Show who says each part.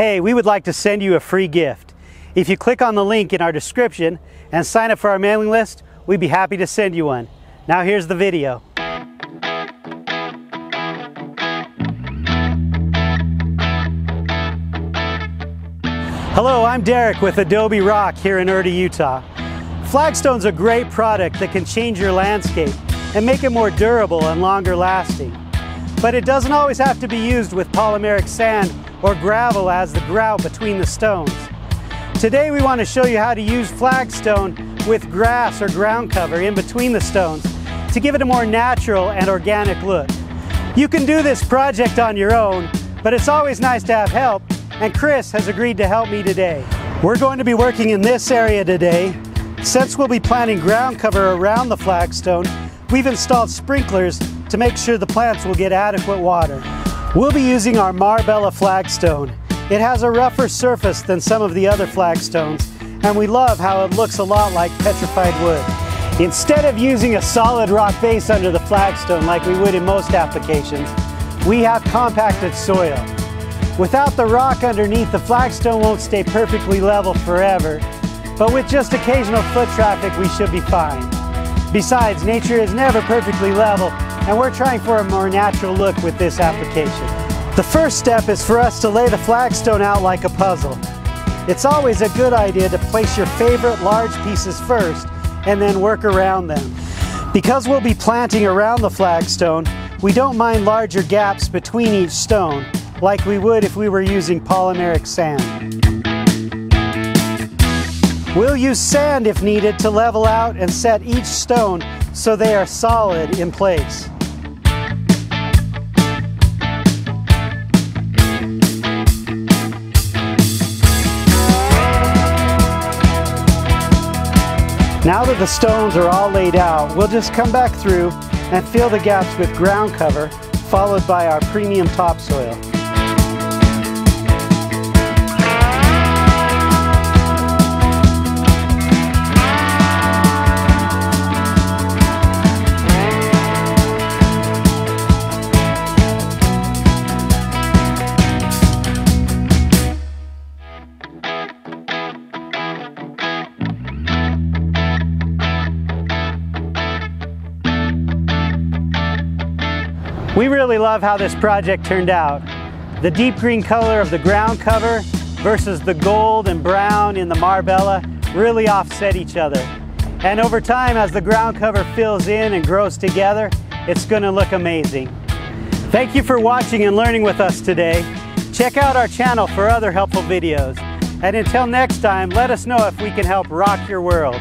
Speaker 1: Hey, we would like to send you a free gift. If you click on the link in our description and sign up for our mailing list, we'd be happy to send you one. Now here's the video. Hello, I'm Derrick with Adobe Rock here in Erda, Utah. Flagstone's a great product that can change your landscape and make it more durable and longer lasting. But it doesn't always have to be used with polymeric sand or gravel as the grout between the stones. Today we want to show you how to use flagstone with grass or ground cover in between the stones to give it a more natural and organic look. You can do this project on your own, but it's always nice to have help, and Chris has agreed to help me today. We're going to be working in this area today since we'll be planting ground cover around the flagstone, we've installed sprinklers to make sure the plants will get adequate water. We'll be using our Marbella flagstone. It has a rougher surface than some of the other flagstones, and we love how it looks a lot like petrified wood. Instead of using a solid rock base under the flagstone like we would in most applications, we have compacted soil. Without the rock underneath, the flagstone won't stay perfectly level forever, but with just occasional foot traffic, we should be fine. Besides, nature is never perfectly level, and we're trying for a more natural look with this application. The first step is for us to lay the flagstone out like a puzzle. It's always a good idea to place your favorite large pieces first and then work around them. Because we'll be planting around the flagstone, we don't mind larger gaps between each stone, like we would if we were using polymeric sand. We'll use sand if needed to level out and set each stone so they are solid in place. Now that the stones are all laid out, we'll just come back through and fill the gaps with ground cover, followed by our premium topsoil. We really love how this project turned out. The deep green color of the ground cover versus the gold and brown in the Marbella really offset each other. And over time, as the ground cover fills in and grows together, it's gonna look amazing. Thank you for watching and learning with us today. Check out our channel for other helpful videos. And until next time, let us know if we can help rock your world.